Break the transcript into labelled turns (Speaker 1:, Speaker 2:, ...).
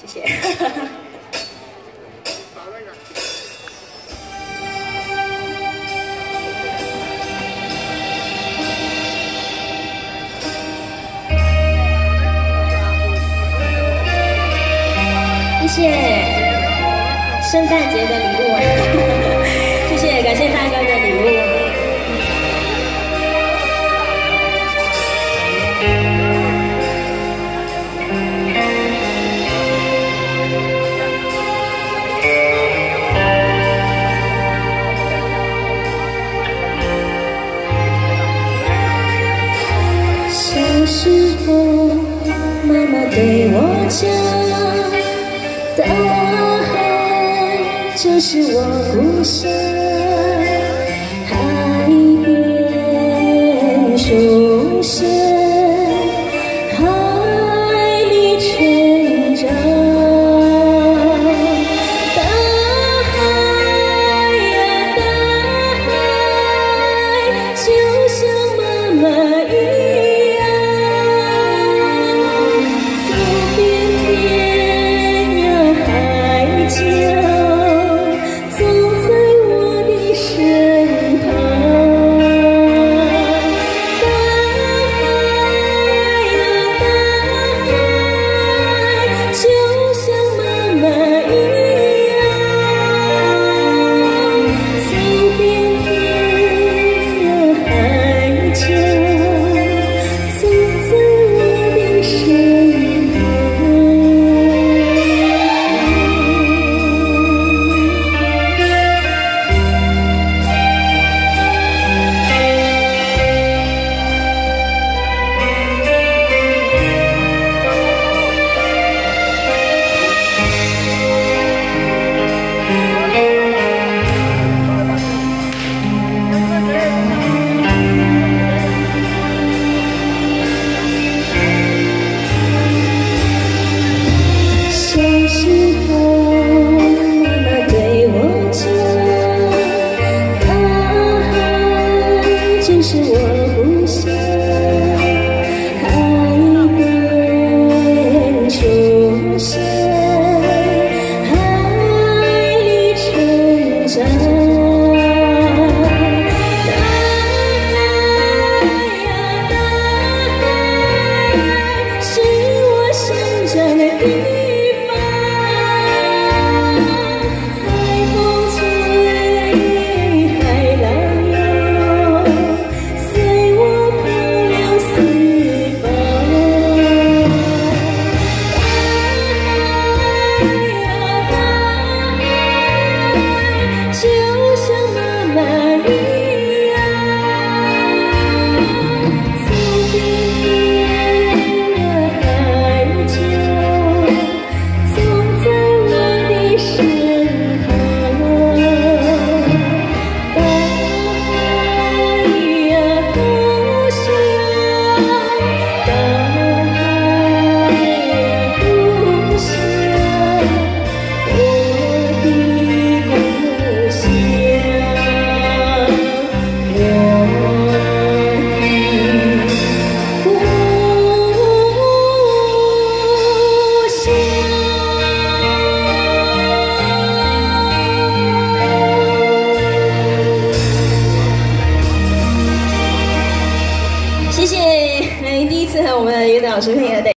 Speaker 1: 谢谢。谢谢。圣诞节的礼物，谢谢，感谢大哥的对我讲。大海就是我故乡。老师配合得